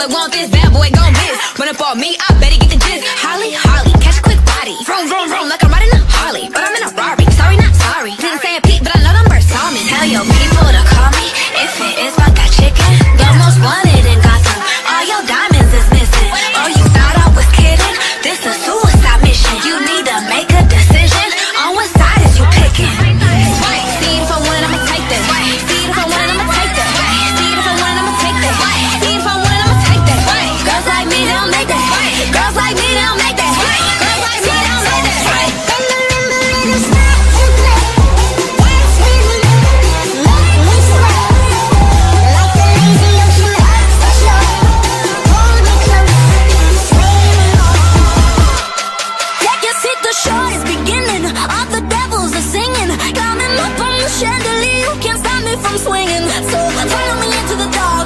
boy want this, bad boy gon' miss. Run up on me, I better get the gist. Holly, Holly, catch a quick body. Vroom, vroom, vroom, like I'm riding a Harley. But I'm chandelier, you can't stop me from swinging. So follow me into the dark.